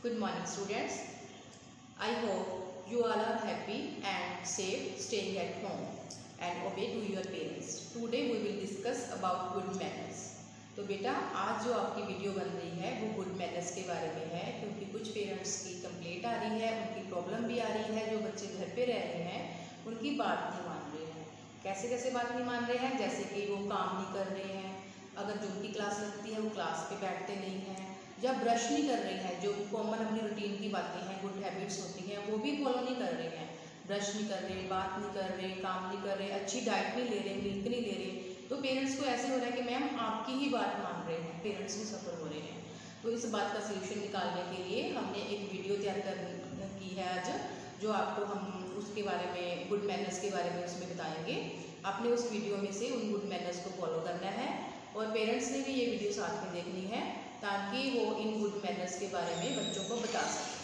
Good morning, students. I hope you all are happy and safe staying at home and obey to your parents. Today we will discuss about good manners. तो बेटा, आज जो आपकी video बन रही है, वो गुड मैनर्स के बारे में है, क्योंकि कुछ पेरेंट्स की कंप्लेंट आ रही है, उनकी प्रॉब्लम भी आ रही है, जो बच्चे घर पे रह रहे हैं, उनकी बात नहीं मान रहे हैं कैसे कैसे बात नहीं मान रहे हैं जैसे कि वो काम नहीं कर रहे हैं, अगर जो उनकी क्लास लगती है, वो क्लास पे बैठते नहीं हैं या ब्रश नहीं कर रही है, जो कॉमन अपनी रूटीन की बातें हैं गुड हैबिट्स होती हैं, वो भी फॉलो नहीं कर रहे हैं। ब्रश नहीं कर रहे, बात नहीं कर रहे, काम नहीं कर रहे, अच्छी डाइट नहीं ले रहे मिल्क नहीं ले रहे तो पेरेंट्स को ऐसे हो रहा है कि मैम आपकी ही बात मान रहे हैं पेरेंट्स भी सफ़र हो रहे हैं। तो इस बात का सोल्यूशन निकालने के लिए हमने एक वीडियो तैयार कर की है आज, जो आपको हम उसके बारे में गुड मैनर्स के बारे में उसमें बताएँगे। आपने उस वीडियो में से उन गुड मैनर्स को फॉलो करना है, और पेरेंट्स ने भी ये वीडियो साथ में देखनी है। ताकि वो इन गुड मैनर्स के बारे में बच्चों को बता सकें।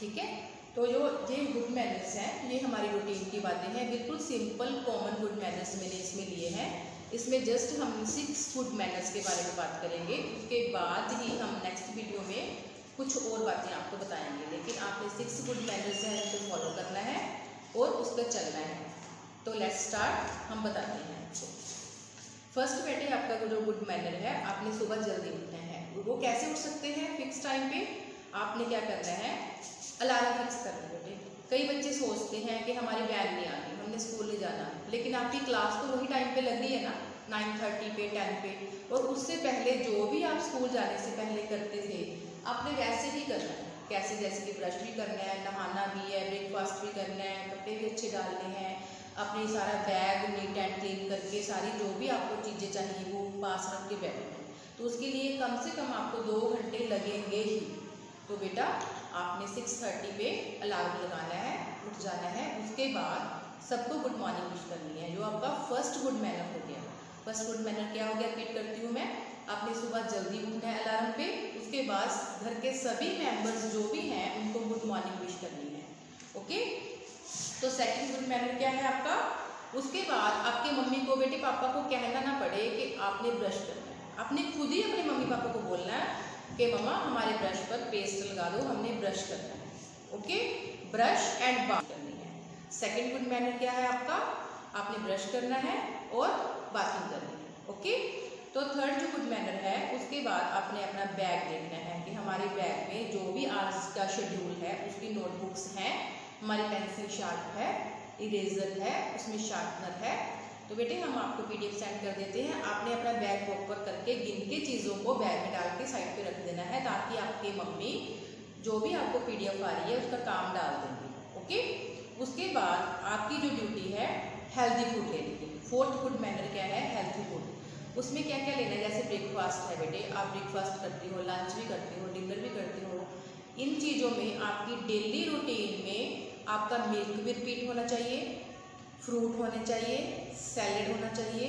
ठीक है? तो जो ये गुड मैनर्स हैं, ये हमारी रूटीन की बातें हैं। बिल्कुल सिंपल कॉमन गुड मैनर्स मैंने इसमें लिए हैं। इसमें जस्ट हम सिक्स गुड मैनर्स के बारे में बात करेंगे। उसके बाद ही हम नेक्स्ट वीडियो में कुछ और बातें आपको बताएँगे। लेकिन आपने सिक्स गुड मैनर्स हैं, उनको फॉलो करना है और उस पर चलना है। तो लेट्स स्टार्ट हम बताते हैं। फ़र्स्ट बेटे आपका जो गुड मैनर है, आपने सुबह जल्दी उठना है। वो कैसे उठ सकते हैं? फिक्स टाइम पे आपने क्या करना है? अलार्म फिक्स करना बेटे कई बच्चे सोचते हैं कि हमारी वैन नहीं आती, हमने स्कूल नहीं जाना। लेकिन आपकी क्लास तो वही टाइम पे लग रही है ना नाइन थर्टी पे टेन पे। और उससे पहले जो भी आप स्कूल जाने से पहले करते थे, आपने वैसे ही करना है। कैसे जैसे कि ब्रश भी करना है, नहाना भी है ब्रेकफास्ट भी करना है, कपड़े भी अच्छे डालने हैं। अपने सारा बैग नीट एंड क्लीन करके सारी जो भी आपको चीज़ें चाहिए, वो पास रख के बैठना तो उसके लिए कम से कम आपको दो घंटे लगेंगे ही। तो बेटा, आपने सिक्स थर्टी पे अलार्म लगाना है, उठ जाना है। उसके बाद सबको गुड मॉर्निंग विश करनी है, जो आपका फ़र्स्ट गुड मैनर हो गया। फ़र्स्ट गुड मैनर क्या हो गया? रिपीट करती हूँ मैं। आपने सुबह जल्दी उठना है अलार्म पे। उसके बाद घर के सभी मेंबर्स जो भी हैं, उनको गुड मॉर्निंग विश करनी है। ओके तो सेकंड गुड मैनर क्या है आपका? उसके बाद आपके मम्मी को, बेटे, पापा को कहना ना पड़े कि आपने ब्रश करना है। आपने खुद ही अपने मम्मी, पापा को बोलना है कि मम्मा, हमारे ब्रश पर पेस्ट लगा दो, हमने ब्रश करना है। ओके ब्रश एंड बाथ करनी है। सेकंड गुड मैनर क्या है आपका? आपने ब्रश करना है और बाथिंग करनी है। ओके तो थर्ड जो गुड मैनर है, उसके बाद आपने अपना बैग देखना है कि हमारे बैग में जो भी आज का शेड्यूल है, उसकी नोटबुक्स हैं हमारी पेंसिल शार्प है इरेजर है, उसमें शार्पनर है। तो बेटे हम आपको पीडीएफ सेंड कर देते हैं। आपने अपना बैग प्रॉपर करके गिन के चीज़ों को बैग में डाल के साइड पे रख देना है ताकि आपके मम्मी जो भी आपको पीडीएफ आ रही है, उसका काम डाल देंगे ओके उसके बाद आपकी जो ड्यूटी है हेल्दी फ़ूड लेने की। फोर्थ फ़ूड मैनर क्या है? हेल्थी फ़ूड उसमें क्या क्या लेना है? जैसे ब्रेकफास्ट है बेटे, आप ब्रेकफास्ट करती हो लंच भी करती हो डिनर भी करती हो। इन चीज़ों में आपकी डेली रूटीन में आपका मिल्क भी रिपीट होना चाहिए फ्रूट होने चाहिए सैलड होना चाहिए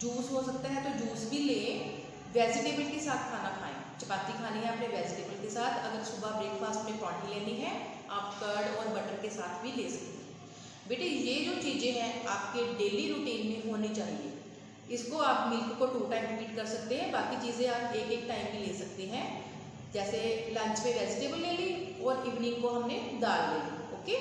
जूस हो सकता है तो जूस भी लें वेजिटेबल के साथ खाना खाएँ। चपाती खानी है आपने वेजिटेबल के साथ, अगर सुबह ब्रेकफास्ट में पराठी लेनी है, आप कर्ड और बटर के साथ भी ले सकते हैं। बेटे, ये जो चीज़ें हैं आपके डेली रूटीन में होनी चाहिए। इसको आप मिल्क को टू टाइम रिपीट कर सकते हैं, बाकी चीज़ें आप एक एक टाइम भी ले सकते हैं। जैसे लंच में वेजिटेबल ले ली और इवनिंग को हमने दाल ले ली। ओके?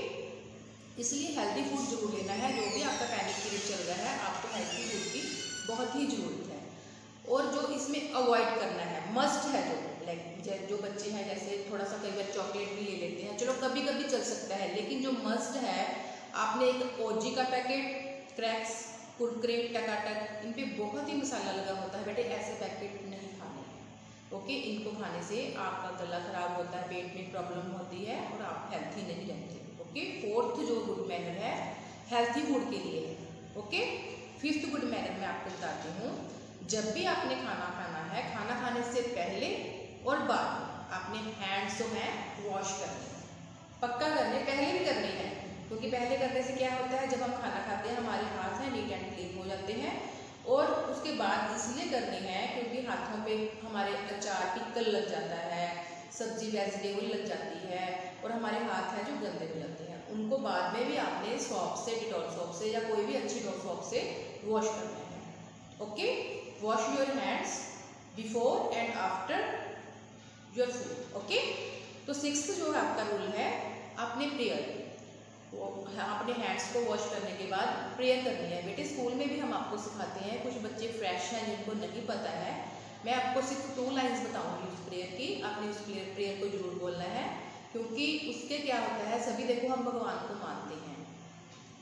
इसलिए हेल्दी फ़ूड ज़रूर लेना है, जो भी आपका पैनिक पीरियड चल रहा है, आपको हेल्दी फ़ूड की बहुत ही ज़रूरत है। और जो इसमें अवॉइड करना है मस्ट है जो लाइक जो बच्चे हैं, जैसे थोड़ा सा कई बार चॉकलेट भी ले लेते हैं। चलो कभी कभी चल सकता है, लेकिन जो मस्ट है, आपने एक ओजी का पैकेट क्रैक्स कुरकुरे टकाटक इन पर बहुत ही मसाला लगा होता है, बेटे, ऐसे पैकेट नहीं खाने ओके, इनको खाने से आपका गला खराब होता है, पेट में प्रॉब्लम होती है और आप हेल्थी नहीं रहते। ओके फोर्थ जो गुड मैनर है हेल्थी फ़ूड के लिए है। ओके फिफ्थ गुड मैनर मैं आपको बताती हूँ। जब भी आपने खाना खाना है, खाना खाने से पहले और बाद आपने हैंड्स जो हैं वॉश करने पक्का करने, पहले भी करने हैं, क्योंकि पहले करने से क्या होता है, जब हम खाना खाते हैं, हमारे हाथ हैं नीट एंड क्लीन हो जाते हैं। और उसके बाद इसलिए करने हैं, क्योंकि हाथों पे हमारे अचार टिक्कल लग जाता है, सब्ज़ी वेजिटेबल लग जाती है, और हमारे हाथ हैं जो गंदे हो जाते हैं। उनको बाद में भी आपने सॉप से डिटॉल सॉप से या कोई भी अच्छी डॉल सॉप से वॉश करना है। Okay wash your hands before and after your food okay तो सिक्स जो है आपका रूल है, आपने प्रेयर अपने हैंड्स को वॉश करने के बाद प्रेयर करनी है। बेटे स्कूल में भी हम आपको सिखाते हैं, कुछ बच्चे फ्रेश हैं जिनको नहीं पता है। मैं आपको सिर्फ़ टू लाइंस बताऊँगी उस प्रेयर की। आपने उस प्रेयर को ज़रूर बोलना है। क्योंकि उसके क्या होता है, सभी देखो हम भगवान को मानते हैं।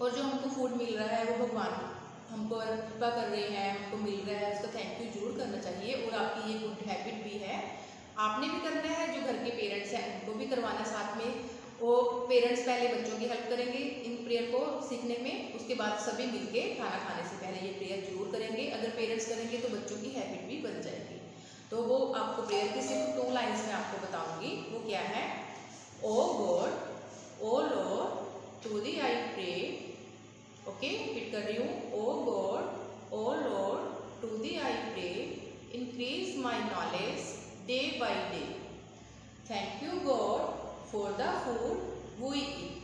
और जो हमको फ़ूड मिल रहा है, वो भगवान हमको कृपा कर रहे हैं, हमको मिल रहा है, उसका थैंक यू ज़रूर करना चाहिए। और आपकी ये गुड हैबिट भी है। आपने भी करना है जो घर के पेरेंट्स हैं, उनको भी करवाना साथ में। वो पेरेंट्स पहले बच्चों की हेल्प करेंगे इन प्रेयर को सीखने में। उसके बाद सभी मिलके खाना खाने से पहले ये प्रेयर ज़रूर करेंगे। अगर पेरेंट्स करेंगे तो बच्चों की हैबिट भी बन जाएगी। तो वो आपको प्रेयर की सिर्फ़ टू लाइन्स में आपको बताऊँगी, वो क्या है? O God O Lord to thee I pray okay repeat कर रही O God O Lord to thee I pray increase my knowledge day by day thank you God for the food we eat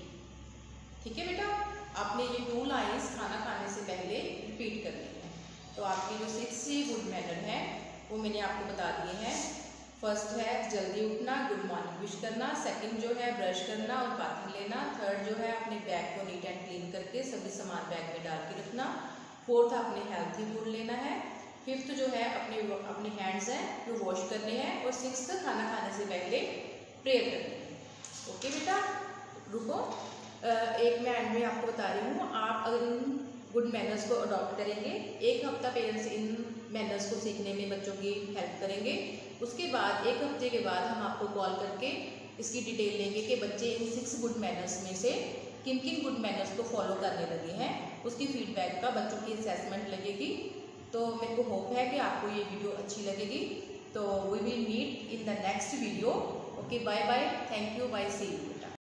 ठीक है बेटा? आपने ये two lines खाना खाने से पहले रिपीट करनी है। तो आपकी जो सिक्स गुड मैनर है, वो मैंने आपको बता दिए हैं। फ़र्स्ट है, जल्दी उठना गुड मॉर्निंग विश करना सेकंड जो है ब्रश करना और बाथिंग लेना थर्ड जो है, अपने बैग को नीट एंड क्लीन करके सभी सामान बैग में डाल के रखना. फोर्थ अपने हेल्थी फ़ूड लेना है. फिफ्थ जो है, अपने अपने हैंड्स हैं वो वॉश करने हैं और सिक्स खाना खाने से पहले प्रेयर करनी है. ओके बेटा? रुको. एक मैं एंड में आपको बता रही हूँ, आप अगर इन गुड मैनर्स को अडॉप्ट करेंगे, एक हफ़्ता पेरेंट्स इन मैनर्स को सीखने में बच्चों की हेल्प करेंगे उसके बाद, एक हफ़्ते के बाद हम आपको कॉल करके इसकी डिटेल लेंगे कि बच्चे इन सिक्स गुड मैनर्स में से किन किन गुड मैनर्स को फॉलो करने लगे हैं। उसकी फीडबैक का बच्चों की असेसमेंट लगेगी। तो मेरे को होप है कि आपको ये वीडियो अच्छी लगेगी। तो we will meet in the next video okay bye bye thank you bye see you